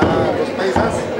para los paisas.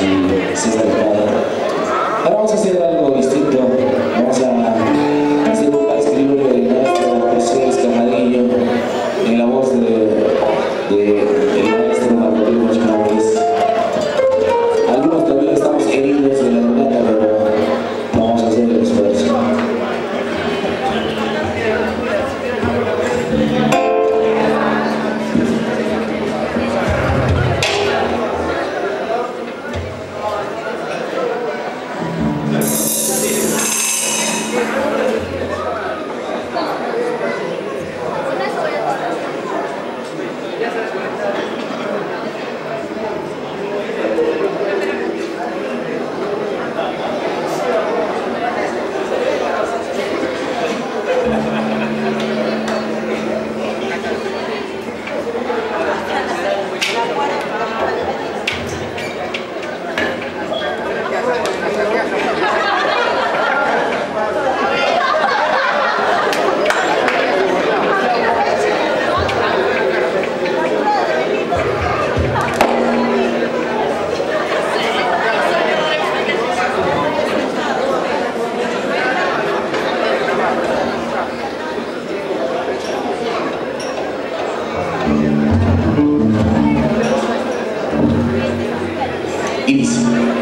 Espada, no sé Isso.